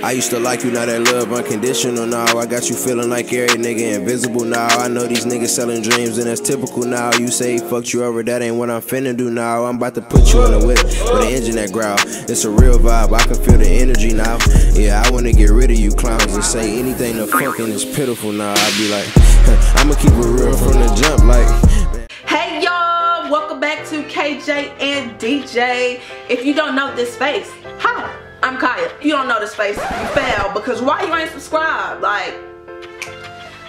I used to like you, now that love unconditional now. I got you feeling like every nigga invisible now. I know these niggas selling dreams, and that's typical now. You say fucked you over, that ain't what I'm finna do now. I'm about to put you in a whip with an engine that growl. It's a real vibe, I can feel the energy now. Yeah, I wanna get rid of you clowns and say anything to fucking is pitiful now. I be like, I'ma keep it real from the jump, like. Hey y'all, welcome back to KJ and DJ. If you don't know this face, hi, I'm Khiyah. You don't know this face, you fail because why you ain't subscribed? Like,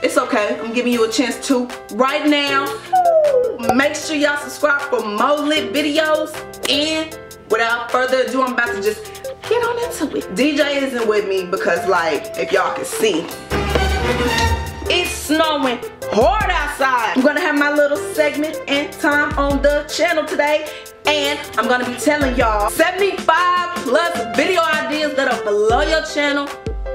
it's okay. I'm giving you a chance to right now. Make sure y'all subscribe for more lit videos. And without further ado, I'm about to just get on into it. DJ isn't with me because like, if y'all can see, it's snowing hard outside. I'm gonna have my little segment and time on the channel today. And I'm gonna be telling y'all 75 plus video ideas that are below your channel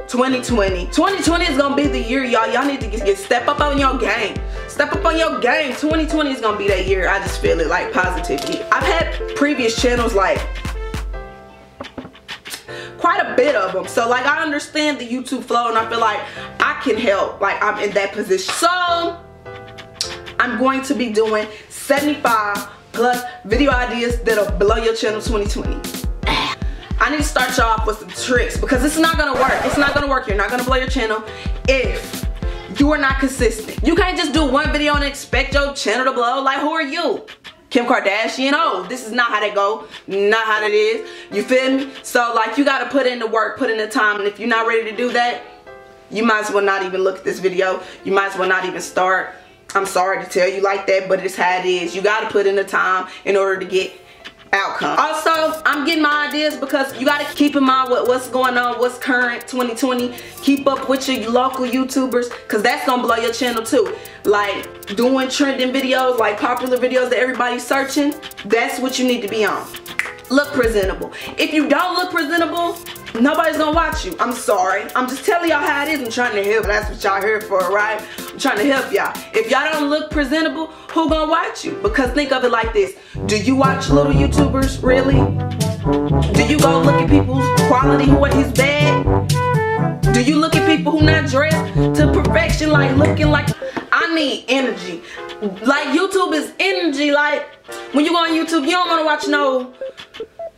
2020. 2020 is gonna be the year, y'all. Y'all need to get, get step up on your game. Step up on your game. 2020 is gonna be that year. I just feel it like positivity. I've had previous channels like quite a bit of them. So like I understand the YouTube flow and I feel like I can help. Like I'm in that position. So I'm going to be doing 75 plus video ideas that are below your channel 2020. I need to start y'all off with some tricks because it's not gonna work. It's not gonna work. You're not gonna blow your channel if you are not consistent. You can't just do one video and expect your channel to blow. Like who are you? Kim Kardashian. Oh, this is not how they go. Not how that is. You feel me? So like you gotta put in the work, put in the time, and if you're not ready to do that, you might as well not even look at this video. You might as well not even start. I'm sorry to tell you like that, but it's how it is. You gotta put in the time in order to get outcome. Also, I'm getting my ideas because you gotta keep in mind what, what's going on, what's current 2020. Keep up with your local YouTubers because that's gonna blow your channel too. Like doing trending videos, like popular videos that everybody's searching, that's what you need to be on. Look presentable. If you don't look presentable, nobody's gonna watch you. I'm sorry. I'm just telling y'all how it is. I'm trying to help. That's what y'all here for, right? Trying to help y'all. If y'all don't look presentable, who gonna watch you? Because think of it like this. Do you watch little YouTubers, really? Do you go look at people's quality who is bad? Do you look at people who not dressed to perfection, like looking like, I need energy. Like YouTube is energy, like when you go on YouTube, you don't wanna watch no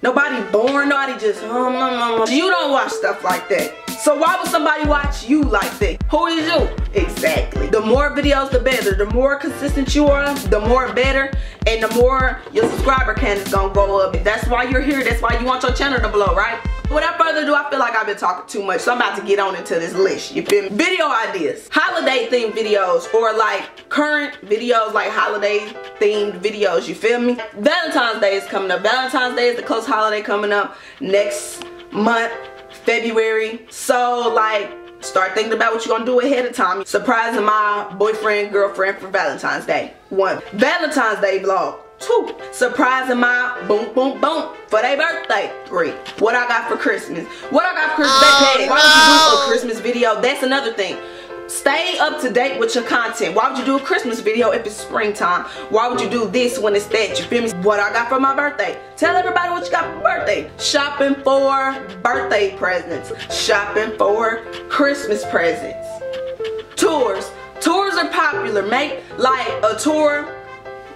Nobody born, nobody just, um, um, um. You don't watch stuff like that. So why would somebody watch you like that? Who is you? Exactly. The more videos, the better. The more consistent you are, the more better. And the more your subscriber count is gonna go up. That's why you're here. That's why you want your channel to blow, right? Without further ado, I feel like I've been talking too much. So I'm about to get on into this list. You feel me? Video ideas. Holiday themed videos or like current videos like holiday themed videos. You feel me? Valentine's Day is coming up. Valentine's Day is the close holiday coming up next month. February. So like start thinking about what you're gonna do ahead of time. Surprising my boyfriend, girlfriend for Valentine's Day. One. Valentine's Day vlog. Two. Surprising my boom boom boom for their birthday. Three. What I got for Christmas. What I got for Christmas. Oh, Why would you do a Christmas video? That's another thing. Stay up to date with your content. Why would you do a Christmas video if it's springtime? Why would you do this when it's that? You feel me? What I got for my birthday. Tell everybody what you got for birthday. Shopping for birthday presents. Shopping for Christmas presents. Tours. Tours are popular. Make like a tour.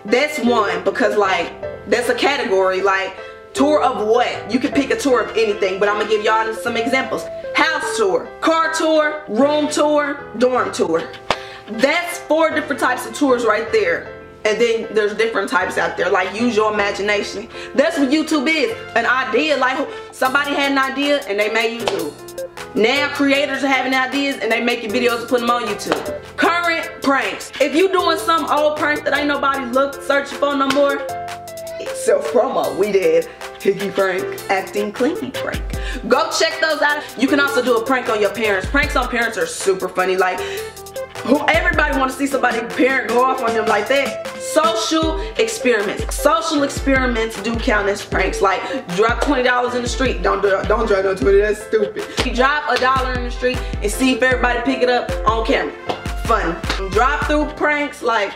That's one because like that's a category. Like tour of what? You can pick a tour of anything, but I'm gonna give y'all some examples house tour, car tour, room tour, dorm tour. That's four different types of tours right there. And then there's different types out there, like use your imagination. That's what YouTube is, an idea. Like somebody had an idea and they made YouTube. Now creators are having ideas and they making videos and putting them on YouTube. Current pranks. If you doing some old prank that ain't nobody look searching for no more, self promo, we did. Higgy prank, acting clean prank. Go check those out. You can also do a prank on your parents. Pranks on parents are super funny. Like, who everybody want to see somebody parent go off on them like that. Social experiments. Social experiments do count as pranks. Like drop twenty dollars in the street. Don't do don't drop no twenty. That's stupid. You drop a dollar in the street and see if everybody pick it up on camera. Fun. Drop through pranks like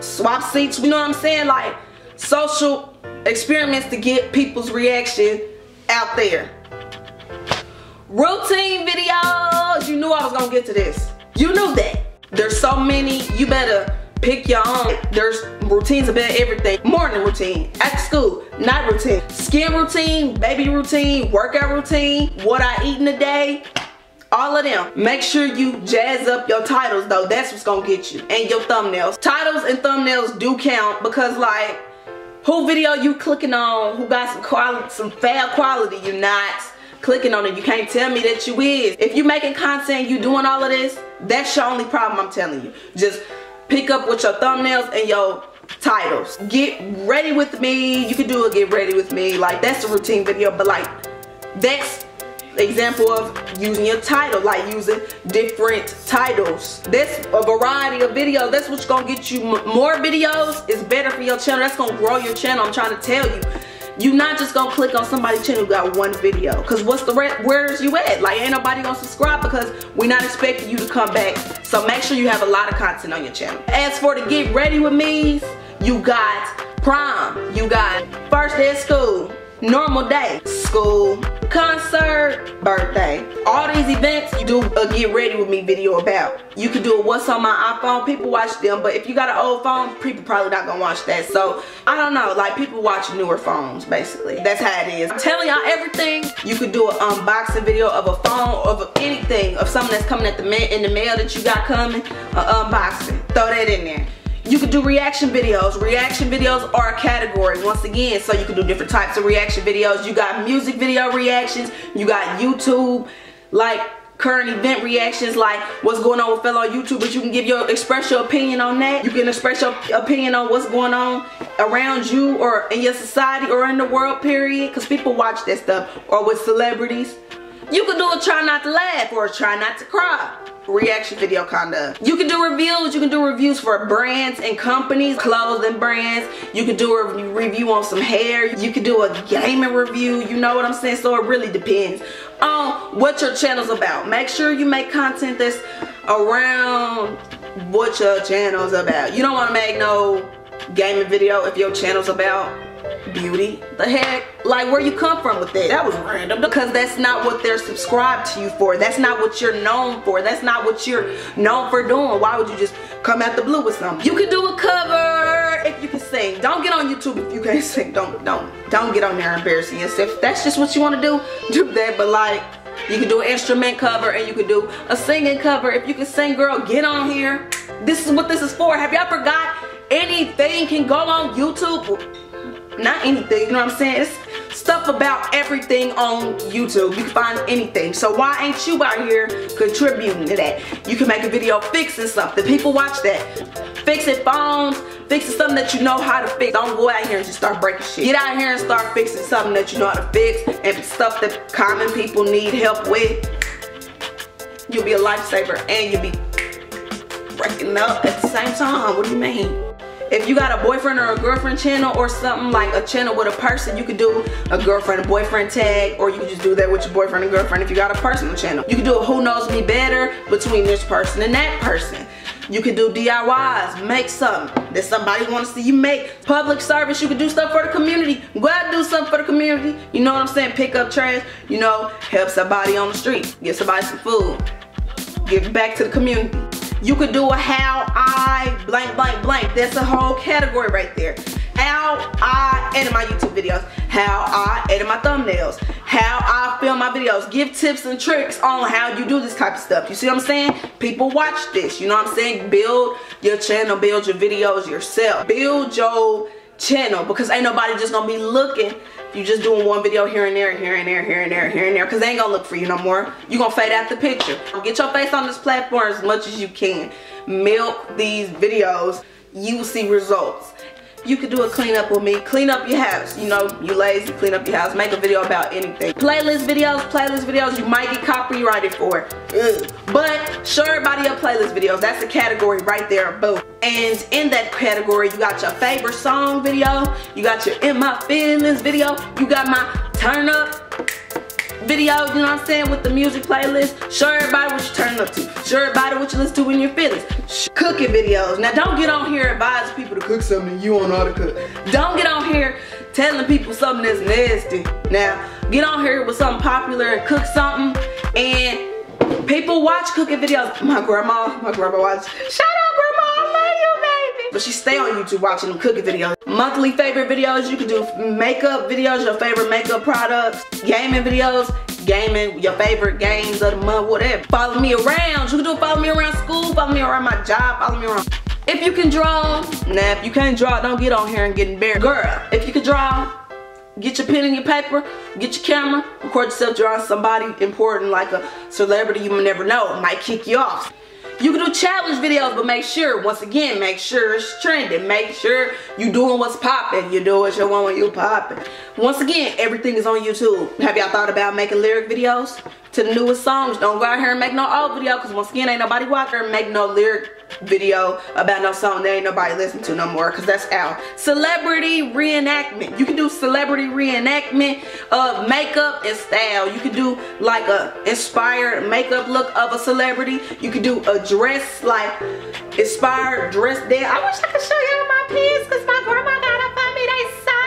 swap seats. You know what I'm saying? Like social experiments to get people's reaction out there. Routine videos. You knew I was gonna get to this. You knew that. There's so many, you better pick your own. There's routines about everything. Morning routine, at school, night routine, skin routine, baby routine, workout routine, what I eat in a day, all of them. Make sure you jazz up your titles though. That's what's gonna get you. And your thumbnails. Titles and thumbnails do count because like, who video you clicking on, who got some quality, some fab quality, you not clicking on it. You can't tell me that you is. If you making content, you doing all of this, that's your only problem, I'm telling you. Just pick up with your thumbnails and your titles. Get ready with me. You can do a get ready with me. Like that's a routine video, but like that's example of using your title, like using different titles. That's a variety of videos. That's what's gonna get you more videos. It's better for your channel. That's gonna grow your channel. I'm trying to tell you. You're not just gonna click on somebody's channel who got one video. Cause what's the rest, where's you at? Like ain't nobody gonna subscribe because we're not expecting you to come back. So make sure you have a lot of content on your channel. As for the get ready with me, you got prom, you got first day of school, normal day, school, concert, birthday. All these events you do a get ready with me video about. You can do a what's on my iPhone, people watch them, but if you got an old phone, people probably not gonna watch that. So I don't know, like people watch newer phones basically. That's how it is. I'm telling y'all everything. You could do an unboxing video of a phone, of anything, of something that's coming at the in the mail that you got coming, an unboxing. Throw that in there. You could do reaction videos. Reaction videos are a category once again. So you can do different types of reaction videos. You got music video reactions. You got YouTube like current event reactions like what's going on with fellow YouTubers. You can give your express your opinion on that. You can express your opinion on what's going on around you or in your society or in the world period because people watch that stuff or with celebrities. You can do a try not to laugh or a try not to cry reaction video kinda. You can do reviews, you can do reviews for brands and companies, clothing brands. You can do a review on some hair. You can do a gaming review, you know what I'm saying? So it really depends on what your channel's about. Make sure you make content that's around what your channel's about. You don't wanna make no gaming video if your channel's about beauty. The heck? Like where you come from with that? That was random because that's not what they're subscribed to you for. That's not what you're known for. That's not what you're known for doing. Why would you just come out the blue with something? You can do a cover if you can sing. Don't get on YouTube if you can't sing. Don't don't don't get on there embarrassing yourself. If that's just what you want to do, do that. But like you can do an instrument cover and you can do a singing cover. If you can sing, girl, get on here. This is what this is for. Have y'all forgot anything can go on YouTube? Not anything, you know what I'm saying? It's stuff about everything on YouTube. You can find anything. So why ain't you out here contributing to that? You can make a video fixing something. People watch that. Fixing phones, fixing something that you know how to fix. Don't go out here and just start breaking shit. Get out here and start fixing something that you know how to fix and stuff that common people need help with. You'll be a lifesaver and you'll be breaking up at the same time. What do you mean? If you got a boyfriend or a girlfriend channel or something like a channel with a person, you could do a girlfriend and boyfriend tag or you could just do that with your boyfriend and girlfriend if you got a personal channel. You can do a who knows me better between this person and that person. You can do DIYs, make something that somebody wants to see you make. Public service, you can do stuff for the community. Go out and do something for the community. You know what I'm saying? Pick up trash, you know, help somebody on the street, give somebody some food, give back to the community. You could do a how I blank blank blank. That's a whole category right there. How I edit my YouTube videos. How I edit my thumbnails. How I film my videos. Give tips and tricks on how you do this type of stuff. You see what I'm saying? People watch this. You know what I'm saying? Build your channel. Build your videos yourself. Build your channel because ain't nobody just gonna be looking you just doing one video here and there, here and there, here and there, here and there, because they ain't gonna look for you no more. You gonna fade out the picture. Get your face on this platform as much as you can. Milk these videos. You will see results you could do a cleanup with me. Clean up your house. You know, you lazy, clean up your house. Make a video about anything. Playlist videos, playlist videos, you might get copyrighted for. Ugh. But show everybody your playlist videos. That's a category right there, boom. And in that category, you got your favorite song video. You got your In My Feelings video. You got my Turn Up video, you know what I'm saying, with the music playlist. Show everybody what you turn up to. Show everybody what you listen to in your feelings. Cooking videos. Now don't get on here advising people to cook something you don't know how to cook. Don't get on here telling people something that's nasty. Now, get on here with something popular and cook something And people watch cooking videos. My grandma, my grandma watch. Shout out But she stay on YouTube watching them cooking videos. Monthly favorite videos, you can do makeup videos, your favorite makeup products, gaming videos, gaming, your favorite games of the month, whatever. Follow me around. You can do follow me around school, follow me around my job, follow me around. If you can draw, nah, if you can't draw, don't get on here and get embarrassed. Girl, if you can draw, get your pen and your paper, get your camera, record yourself drawing somebody important like a celebrity you never know, might kick you off. You can do challenge videos, but make sure, once again, make sure it's trending. Make sure you doing what's popping. You do what you want when you popping. Once again, everything is on YouTube. Have y'all thought about making lyric videos to the newest songs? Don't go out here and make no old video, because once again, ain't nobody watching make no lyric video about no song that ain't nobody listen to no more because that's out. Celebrity reenactment. You can do celebrity reenactment of makeup and style. You can do like a inspired makeup look of a celebrity. You can do a dress like inspired dress there. I wish I could show y'all my pins because my grandma got them for me. They so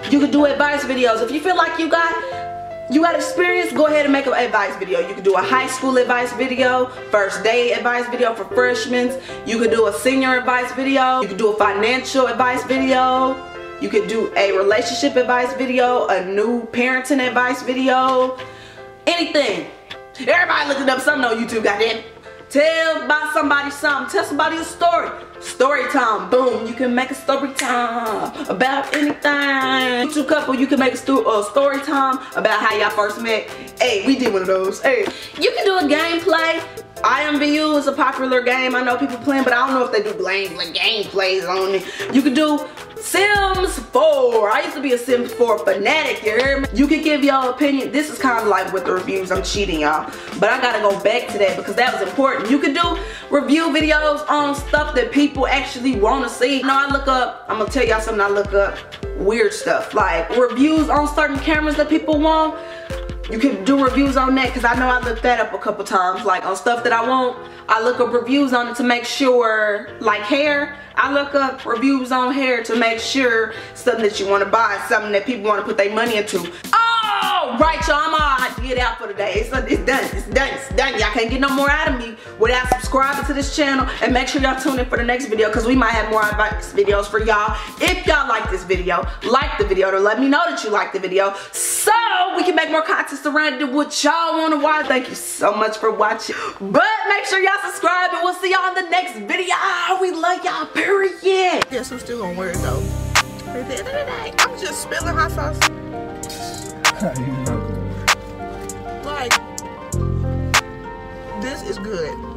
cute. You can do advice videos. If you feel like you got you got experience, go ahead and make an advice video. You can do a high school advice video, first day advice video for freshmen. You could do a senior advice video. You could do a financial advice video. You could do a relationship advice video, a new parenting advice video, anything. Everybody looking up something on YouTube, goddamn. Tell about somebody something. Tell somebody a story. Story time. Boom. You can make a story time about anything. Two couple, you can make a sto uh, story time about how y'all first met. Hey, we did one of those. Hey, you can do a gameplay. IMVU is a popular game. I know people playing, but I don't know if they do games like gameplays on it. You can do Sims 4. I used to be a Sims 4 fanatic, you hear me? You can give y'all opinion. This is kind of like with the reviews. I'm cheating y'all. But I gotta go back to that because that was important. You can do review videos on stuff that people actually want to see. You Now I look up, I'm gonna tell y'all something I look up. Weird stuff. Like reviews on certain cameras that people want you can do reviews on that because I know I looked that up a couple times. Like on stuff that I want I look up reviews on it to make sure like hair I look up reviews on hair to make sure something that you want to buy something that people want to put their money into. Oh right y'all I'm all to get out for today it's, it's done. It's done. It's done. Y'all can't get no more out of me without subscribing to this channel. And make sure y'all tune in for the next video because we might have more advice videos for y'all. If y'all like this video like the video to let me know that you like the video so we can make more content surrounded what y'all want to watch thank you so much for watching. But make sure y'all subscribe and we'll see y'all in the next video. We love y'all period. Guess I'm still gonna wear it though? At the end of the day I'm just spilling hot sauce this is good